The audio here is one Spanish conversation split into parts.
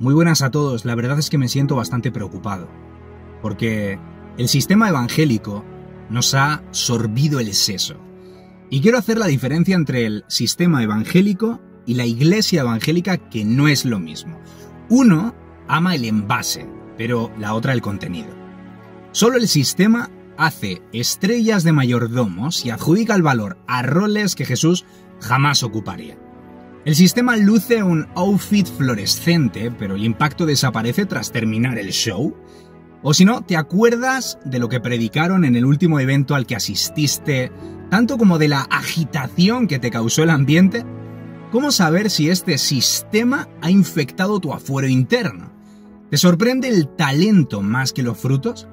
Muy buenas a todos, la verdad es que me siento bastante preocupado, porque el sistema evangélico nos ha sorbido el seso. Y quiero hacer la diferencia entre el sistema evangélico y la iglesia evangélica, que no es lo mismo. Uno ama el envase, pero la otra el contenido. Solo el sistema hace estrellas de mayordomos y adjudica el valor a roles que Jesús jamás ocuparía. El sistema luce un outfit fluorescente, pero el impacto desaparece tras terminar el show. O si no, ¿te acuerdas de lo que predicaron en el último evento al que asististe, tanto como de la agitación que te causó el ambiente? ¿Cómo saber si este sistema ha infectado tu afuero interno? ¿Te sorprende el talento más que los frutos?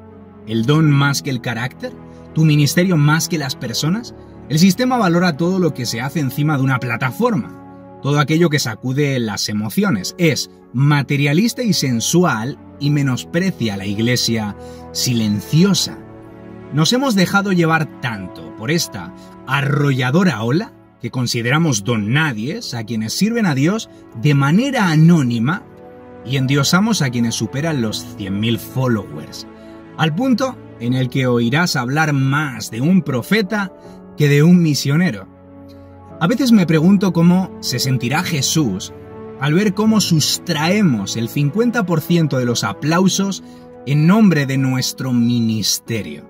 ¿El don más que el carácter? ¿Tu ministerio más que las personas? El sistema valora todo lo que se hace encima de una plataforma todo aquello que sacude las emociones. Es materialista y sensual y menosprecia la iglesia silenciosa. Nos hemos dejado llevar tanto por esta arrolladora ola que consideramos don nadies a quienes sirven a Dios de manera anónima y endiosamos a quienes superan los 100.000 followers, al punto en el que oirás hablar más de un profeta que de un misionero. A veces me pregunto cómo se sentirá Jesús al ver cómo sustraemos el 50% de los aplausos en nombre de nuestro ministerio.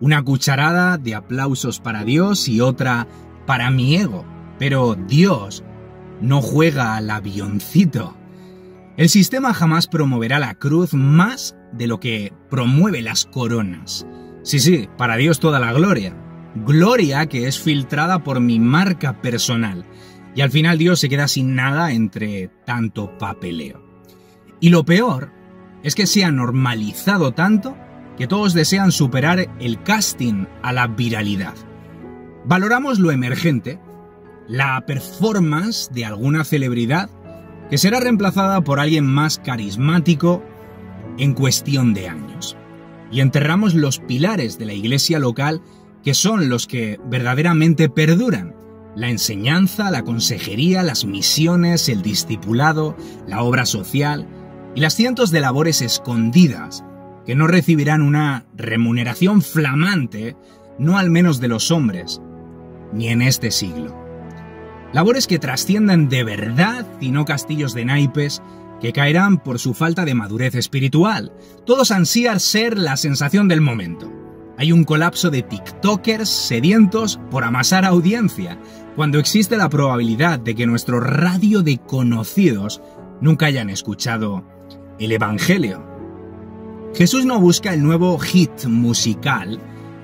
Una cucharada de aplausos para Dios y otra para mi ego. Pero Dios no juega al avioncito. El sistema jamás promoverá la cruz más de lo que promueve las coronas. Sí, sí, para Dios toda la gloria gloria que es filtrada por mi marca personal. Y al final Dios se queda sin nada entre tanto papeleo. Y lo peor es que se ha normalizado tanto que todos desean superar el casting a la viralidad. Valoramos lo emergente, la performance de alguna celebridad que será reemplazada por alguien más carismático en cuestión de años. Y enterramos los pilares de la iglesia local que son los que verdaderamente perduran. La enseñanza, la consejería, las misiones, el discipulado, la obra social y las cientos de labores escondidas que no recibirán una remuneración flamante, no al menos de los hombres, ni en este siglo. Labores que trasciendan de verdad y no castillos de naipes que caerán por su falta de madurez espiritual. Todos ansían ser la sensación del momento hay un colapso de TikTokers sedientos por amasar audiencia, cuando existe la probabilidad de que nuestro radio de conocidos nunca hayan escuchado el Evangelio. Jesús no busca el nuevo hit musical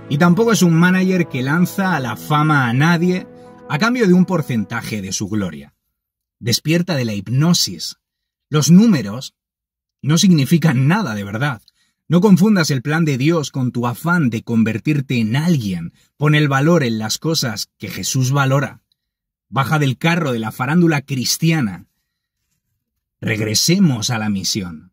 y tampoco es un manager que lanza a la fama a nadie a cambio de un porcentaje de su gloria. Despierta de la hipnosis. Los números no significan nada de verdad. No confundas el plan de Dios con tu afán de convertirte en alguien. Pon el valor en las cosas que Jesús valora. Baja del carro de la farándula cristiana. Regresemos a la misión.